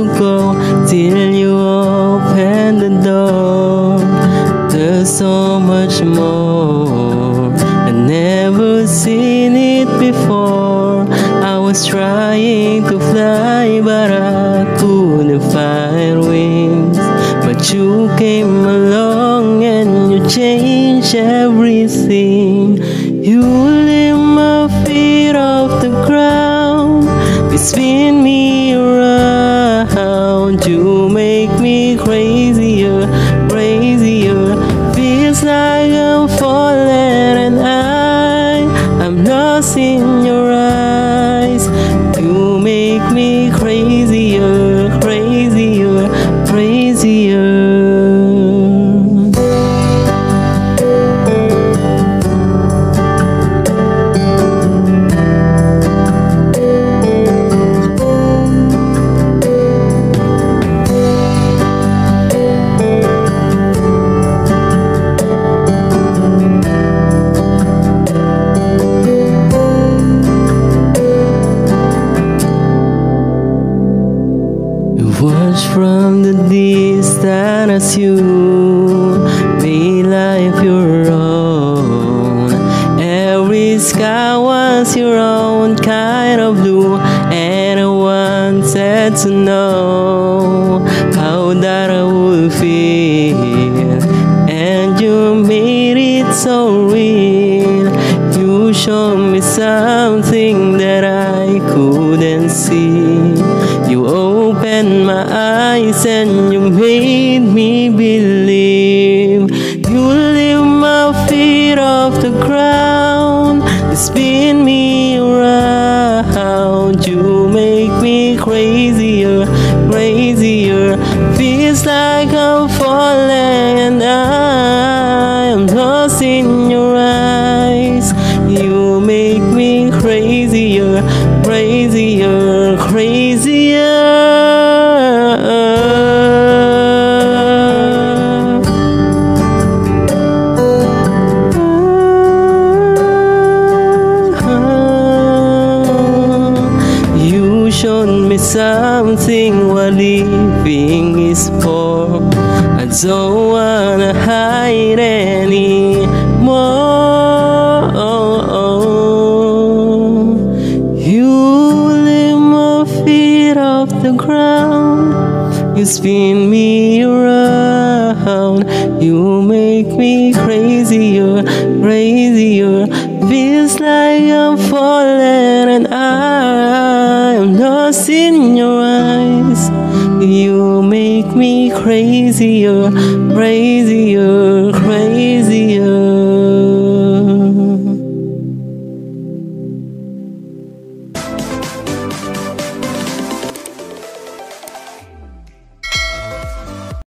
want to go. Till you open the door. There's so much more. I never seen it before. I was trying to fly, but I couldn't find wings. But you came along and you changed everything. You lift my feet off the ground, you make me crazier, crazier. Feels like I'm falling and I, I'm lost in your eyes. You make me crazier, crazier, crazier. As you made life your own. Every sky was your own kind of blue, and I wanted to know how that I would feel. And you made it so real. You showed me something that I couldn't see. You opened my eyes and you made me believe. You lift my feet off the ground, you spin me around. You make me crazier, crazier. Feels like I'm falling and I'm lost in something what living is for. I don't wanna hide anymore. You lift my feet off the ground. You spin me around. You make me crazier, crazier. Feels like I'm falling and I'm in your eyes. You make me crazier, crazier, crazier.